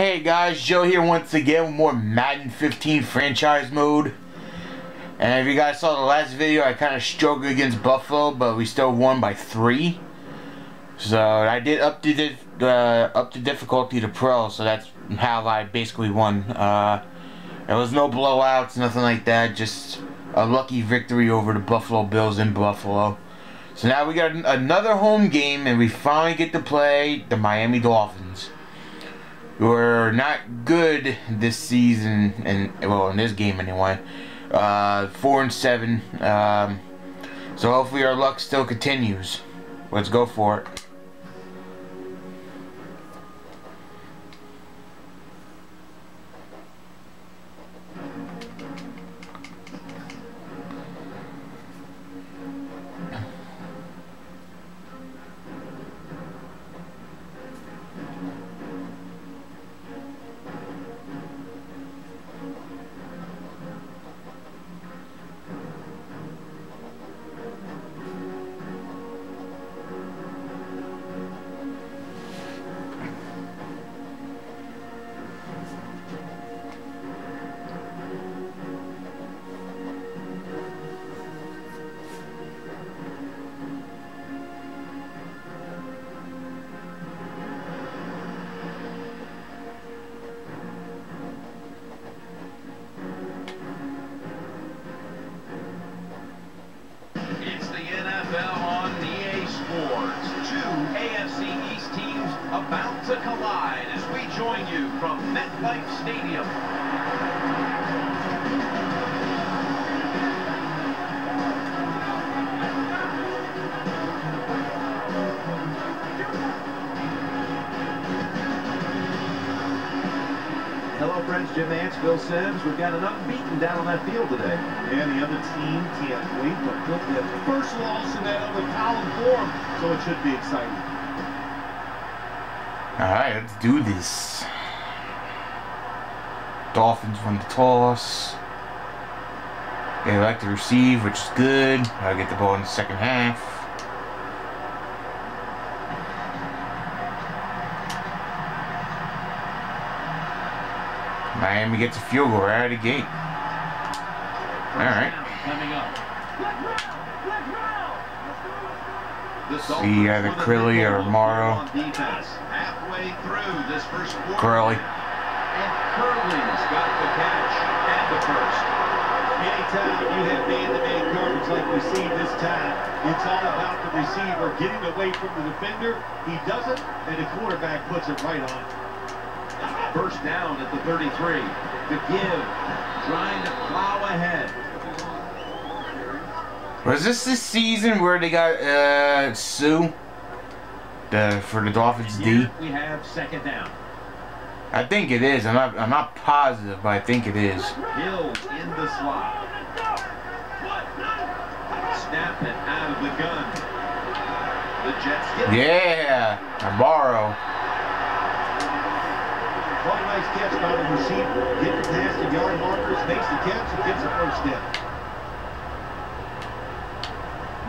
Hey guys, Joe here once again with more Madden 15 franchise mode. And if you guys saw the last video, I kind of struggled against Buffalo, but we still won by three. So I did up the uh, up the difficulty to pro, so that's how I basically won. Uh, there was no blowouts, nothing like that, just a lucky victory over the Buffalo Bills in Buffalo. So now we got another home game, and we finally get to play the Miami Dolphins who are not good this season, and well, in this game anyway. Uh, four and seven. Um, so hopefully our luck still continues. Let's go for it. Jim Nantz, Phil Simms. We've got an unbeaten down on that field today. And the other team can't wait to put their first loss in that other column for them, so it should be exciting. All right, let's do this. Dolphins won the toss. They like to receive, which is good. I'll get the ball in the second half. Miami gets a field goal right out of the gate. Alright. See either Kerley or Morrow. Kerley. And Kerley's got the catch and the first. Anytime you have man-to-man -man coverage like we see this time, it's all about the receiver getting away from the defender. He doesn't, and the quarterback puts it right on. First down at the 33. The give, trying to plow ahead. Was this the season where they got uh, Suh the, for the Dolphins D? We have second down. I think it is. I'm not. I'm not positive, but I think it is. Hill in the slot. Snap it out of the gun. The Jets get Yeah. Quite a nice catch by the receiver. Getting past the yard markers, makes the catch, and gets a first down.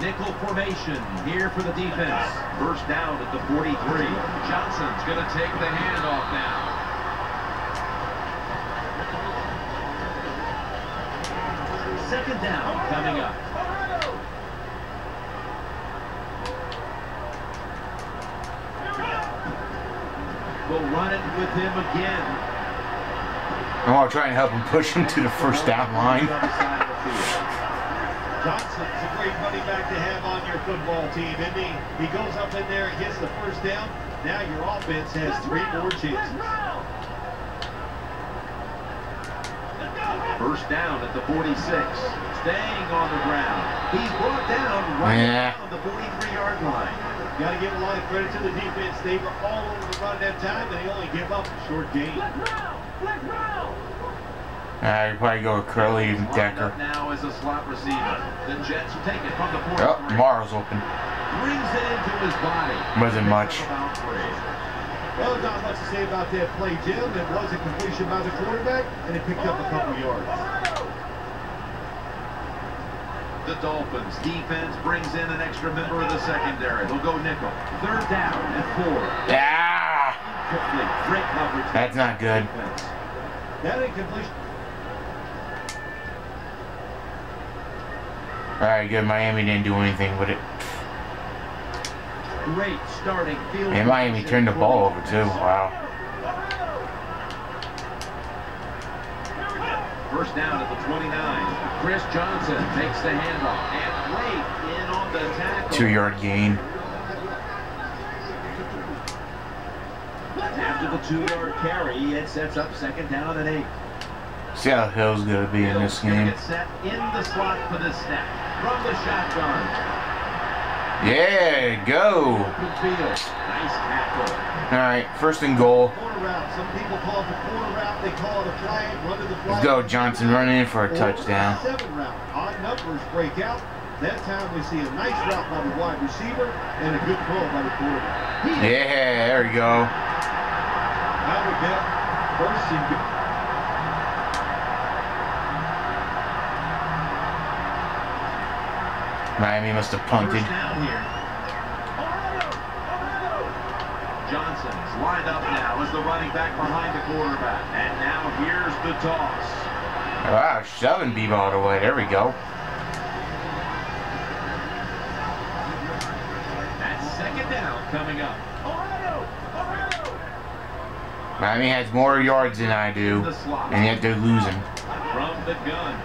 Nickel formation here for the defense. First down at the 43. Johnson's going to take the handoff now. Second down coming up. We'll run it with him again. I'm want to try and help him push him to the first down line. Johnson's a great running back to have on your football team, isn't he? He goes up in there and gets the first down. Now your offense has three more chances. First down at the 46. Staying on the ground. He's brought down right yeah. on the 43-yard line. Got to give a lot of credit to the defense. They were all over the run that time, and they only give up a short gain. Uh, Uh, you probably go with Kerley and Decker. Now as a slot receiver. The Jets take it from the fourth. Oh, Morrow's open. Brings it into his body. Wasn't much. Well, not much to say about that play, Jim. It was a completion by the quarterback, and it picked up a couple yards. The Dolphins defense brings in an extra member of the secondary. They'll go nickel. Third down and four. Yeah. Great coverage That's not good. That incompletion. Alright, good. Miami didn't do anything with it. Great starting field. And Miami turned the ball over too. Wow. First down at the 29. Chris Johnson takes the handoff and late in on the tackle. Two yard gain. After the two-yard carry, it sets up second down and eight. See how Hill's gonna be in this game. Get set in the slot for the snap from the shotgun. Yeah, go. Nice tackle. Alright, first and goal. Corner route. Some people call it the corner route. They call it a flag. Run to the flag. Let's go, Johnson running in for a touchdown. Odd numbers break out. That time we see a nice route by the wide receiver and a good throw by the quarterback. Yeah, there we go. Now we get first and Miami must have punted. Johnson's lined up now as the running back behind the quarterback. And now here's the toss. Wow, shoving Bebo out of the way. There we go. That's second down coming up. Miami has more yards than I do, and yet they're losing. from the gun.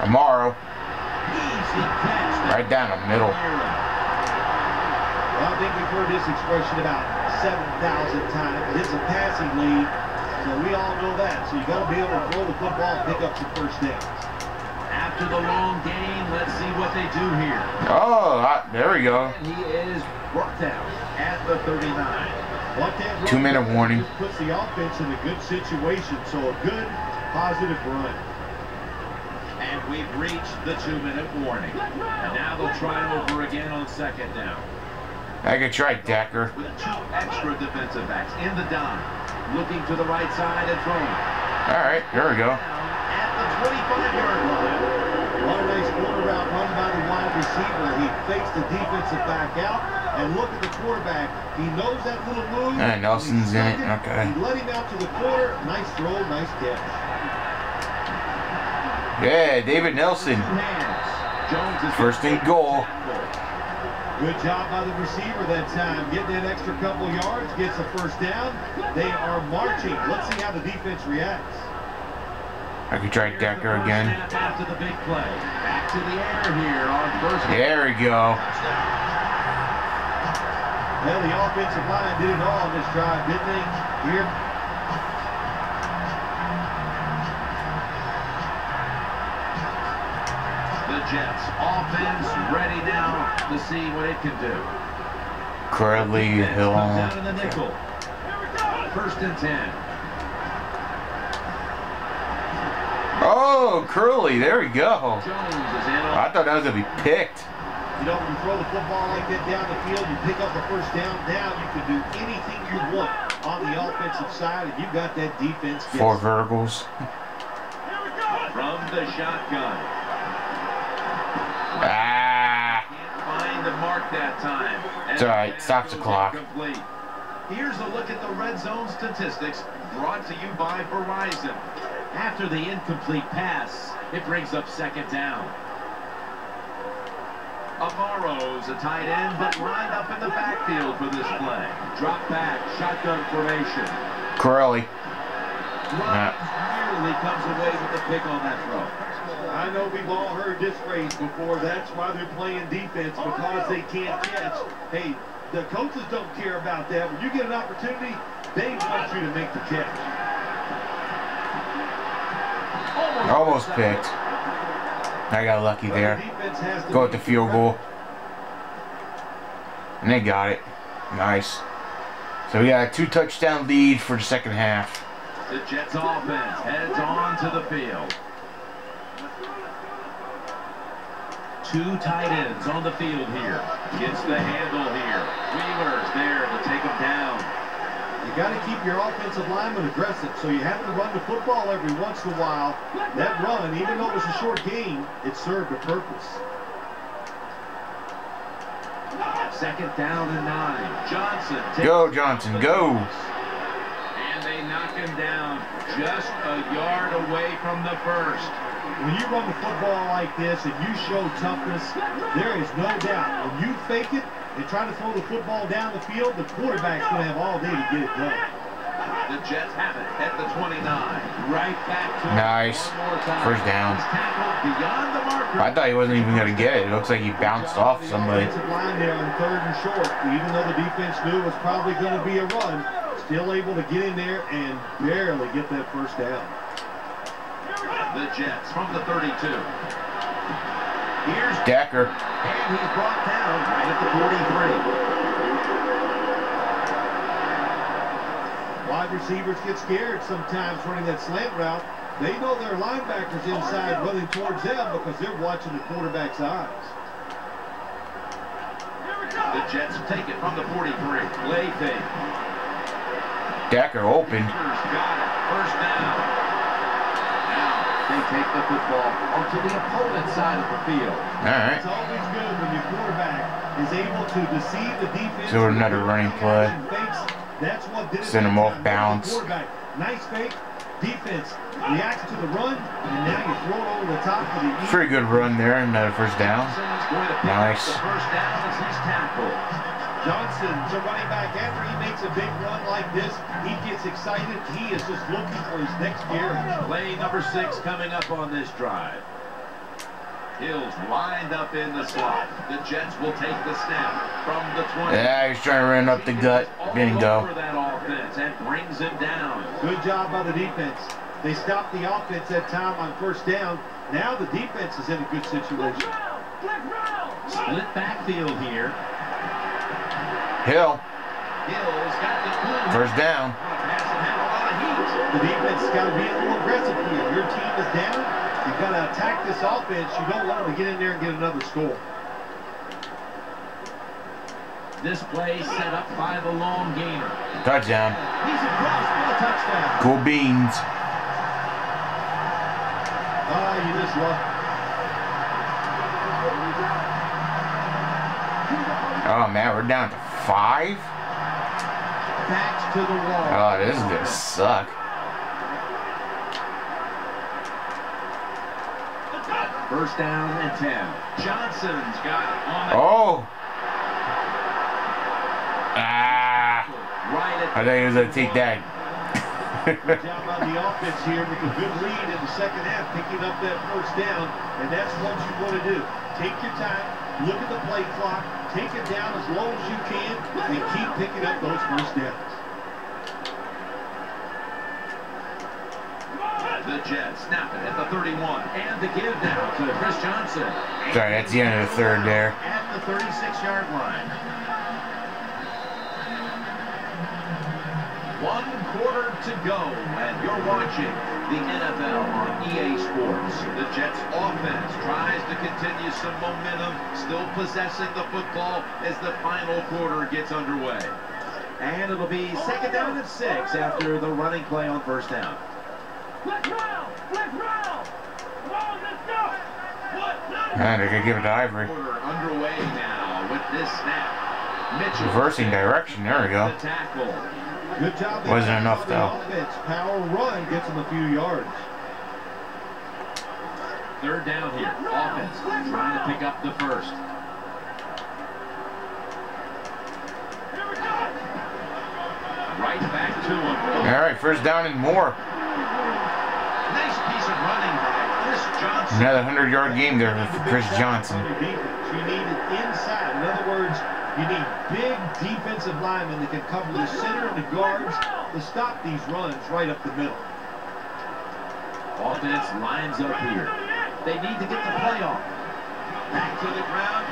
Amaro. Right down the middle. Well, I think we've heard this expression about 7,000 times. It's a passing lead, so we all know that. So you got to be able to throw the football and pick up some first downs. After the long game, let's see what they do here. Oh, ah, there we go. And he is brought down at the 39. What that run Two minute warning. Puts the offense in a good situation, so a good, positive run. And we've reached the two-minute warning. And now they'll try over again on second down. I could try Decker. With two extra defensive backs in the dime. Looking to the right side and throwing. All right, here we go. At the 25-yard line. Nice route run by the wide receiver. He fakes the defensive back out, and look at the quarterback. He knows that little move. And Nelson's in it, okay. He let him out to the corner. Nice throw, nice catch. Yeah, David Nelson. First and goal. Good job by the receiver that time. Getting that extra couple yards, gets a first down. They are marching. Let's see how the defense reacts. I could try Decker again. snap After the big play. Back to the air here on first. There we go. Well, the offensive line did it all on this drive, didn't they? Here, offense ready now to see what it can do. Kerley Hill. comes out in the nickel. First and ten. Oh, Kerley, there we go. Jones is in on I thought that was gonna be picked. you know, when you throw the football like that down the field, you pick up the first down. Now you can do anything you want on the offensive side, and you've got that defense. Four guessing. verticals. from the shotgun. Ah. Can't find the mark that time. It's all right. Stop the clock. Here's a look at the red zone statistics brought to you by Verizon. After the incomplete pass, it brings up second down. Amaro's a tight end, but lined up in the backfield for this play. Drop back, shotgun formation. Kerley. Ryan nearly comes away with the pick on that throw. I know we've all heard this phrase before. That's why they're playing defense because they can't catch. Hey, the coaches don't care about that. When you get an opportunity, they want you to make the catch. Almost picked. I got lucky there. Go with the field goal. And they got it. Nice. So we got a two touchdown lead for the second half. The Jets offense heads on to the field. Two tight ends on the field here. Gets the handle here. Wheeler's there to take him down. You got to keep your offensive lineman aggressive, so you have to run the football every once in a while. That run, even though it was a short game, it served a purpose. Second down and nine. Johnson takes Go, Johnson, go. And they knock him down just a yard away from the first. When you run the football like this and you show toughness, there is no doubt. When you fake it and try to throw the football down the field, the quarterback's going to have all day to get it done. The Jets have it at the 29. Right back to Nice. it one more time. First down. He's tackled beyond the marker. I thought he wasn't even going to get it. It looks like he bounced off somebody. Line there on third and short, even though the defense knew it was probably going to be a run, still able to get in there and barely get that first down. The Jets from the 32. Here's Decker. and he's brought down right at the 43. Wide receivers get scared sometimes running that slant route. They know their linebackers inside running towards them because they're watching the quarterback's eyes. The Jets take it from the 43. Play fake. Decker open. First down. They take the football onto the opponent's side of the field. All It's always good when your quarterback is able to deceive the defense. So another running play. That's what did Send him off balance. Nice fake. Defense reacts to the run, and now you throw it over the top for the Pretty good run there. Another first down. Johnson's going to pick Nice. Up the first down as he's tackled. Johnson's a running back. After he makes a big run like this, he gets excited. He is just looking for his next carry. Play number six coming up on this drive. Hills lined up in the slot. The Jets will take the snap from the 20. Yeah, he's trying to run up the gut. All Didn't go. that offense and brings him down. Good job by the defense. They stopped the offense that time on first down. Now the defense is in a good situation. Split backfield here. Hill. Hills got the clue. First down. Pass and have a heat. The defense has got to be a little aggressive here. Your team is down. You've got to attack this offense. You don't want them to get in there and get another score. This play set up by the long gainer. Touchdown. He's across for a touchdown. Cool beans. Ah, you just love Oh man, we're down to five. Backs to the wall. Oh, this is gonna suck. First down and 10. Johnson's got it on Oh. Ah. right I thought he was gonna take that. Job on the offense here with a good lead in the second half, picking up that first down, and that's what you want to do. Take your time, look at the play clock, take it down as low as you can, and keep picking up those first downs. the Jets. Snap it at the 31. And the give now to Chris Johnson. Sorry, that's the end of the third there. At the 36-yard line. One quarter to go, and you're watching the NFL on EA Sports. The Jets offense tries to continue some momentum, still possessing the football as the final quarter gets underway. And it'll be second down and six after the running play on first down. And they could give it to Ivory. Quarter underway now with this snap. Mitchell Reversing direction. There we go. The tackle. Good job. Wasn't enough, on the though. Offense, power run gets them a few yards. Third down here. Offense trying to pick up the first. Right back to him. All right, first down and more. Nice piece of running by Chris Johnson. Another 100-yard game there for Chris Johnson. On your defense. You need it inside. In other words, you need big defensive linemen that can cover the center and the guards to stop these runs right up the middle. Offense lines up here. They need to get the play off. Back to the ground.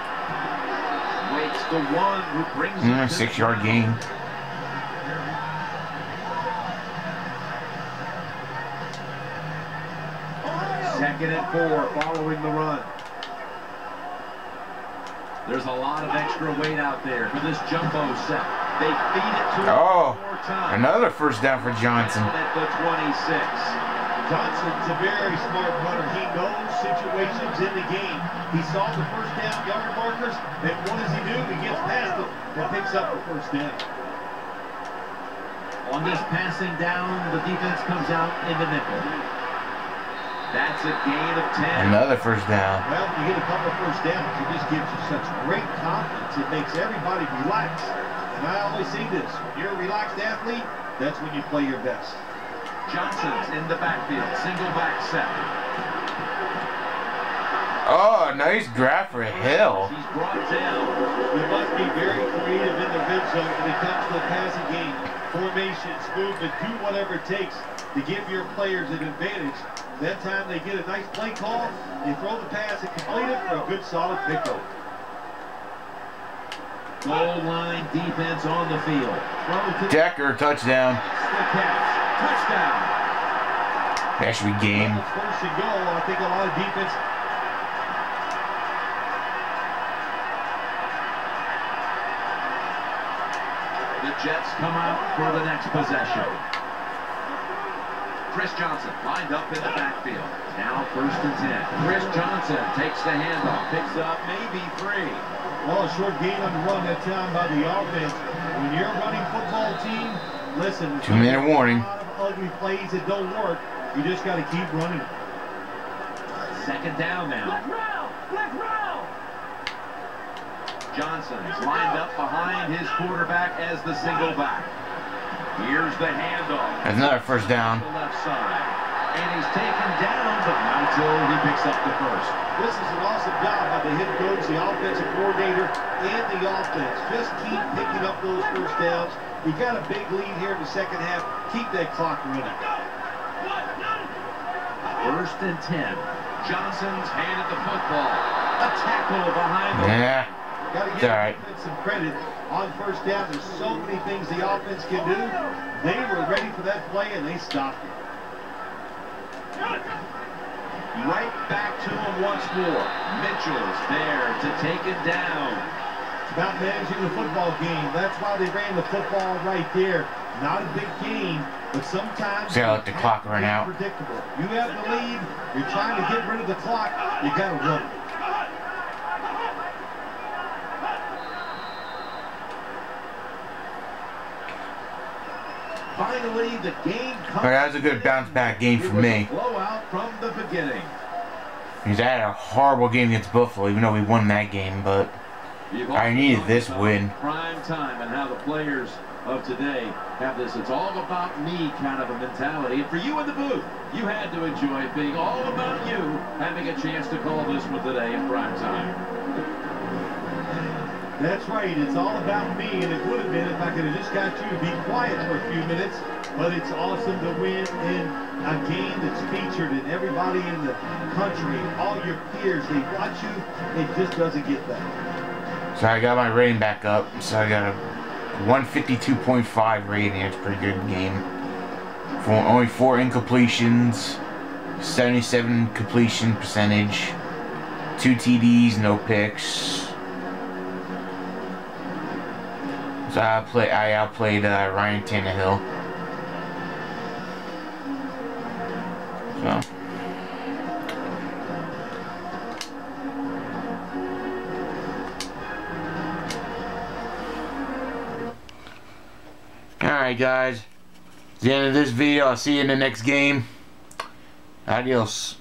Waits the one who brings it Mm, to Six-yard gain. Second and four following the run. There's a lot of extra weight out there for this jumbo set. They feed it to him Oh, one. Another first down for Johnson. At the 26. Johnson's a very smart runner. He knows situations in the game. He saw the first down yard markers, and what does he do? He gets past them and picks up the first down. On On this passing down, the defense comes out in the nickel. That's a gain of 10. Another first down. Well, you get a couple of first downs, it just gives you such great confidence. It makes everybody relax. And I always say this, when you're a relaxed athlete, that's when you play your best. Johnson's in the backfield, single back set. Oh, nice grab for Hill. He's brought down. You must be very creative in the red zone when it comes to the passing game. Formations, movement, do whatever it takes to give your players an advantage. That time they get a nice play call, you throw the pass and complete it for a good solid pickup. Goal line defense on the field. Throw to Decker, touchdown. Touchdown. That should be game. First and goal, I think a lot of defense The Jets come out for the next possession. Chris Johnson lined up in the backfield. Now first and 10. Chris Johnson takes the handoff, picks up maybe three. Well, a short gain on the run that time by the offense. When you're a running football team, listen. there's Two minute warning. A lot of ugly plays that don't work. You just got to keep running. Second down now. Johnson's lined up behind his quarterback as the single back. Here's the handoff. That's another first down. The left side. And he's taken down, but not until he picks up the first. This is an awesome job by the head coach, the offensive coordinator, and the offense. Just keep picking up those first downs. You got a big lead here in the second half. Keep that clock running. First and 10. Johnson's handed the football. A tackle behind the Yeah. Got to give all right. some credit on first down. There's so many things the offense can do. They were ready for that play, and they stopped it. Right back to him once more. Mitchell's there to take it down. It's about managing the football game. That's why they ran the football right there. Not a big game, but sometimes See how let the clock have to run out. Predictable. You have the lead. You're trying to get rid of the clock. You got to run. Finally, the game comes. But that was a good bounce back game for me. blowout from the beginning. Because I had a horrible game against Buffalo, even though we won that game, but I needed this win. Prime time and how the players of today have this it's all about me kind of a mentality. And for you in the booth, you had to enjoy it being all about you having a chance to call this one today in prime time. That's right. It's all about me, and it would have been if I could have just got you to be quiet for a few minutes. But it's awesome to win in a game that's featured in everybody in the country, all your peers. They watch you. It just doesn't get better. so I got my rating back up. So I got a 152.5 rating. It's a pretty good game. For only four incompletions, 77 completion percentage, two TDs, no picks. So I play. I outplayed uh, Ryan Tannehill. Alright guys, the end of this video, I'll see you in the next game. Adios.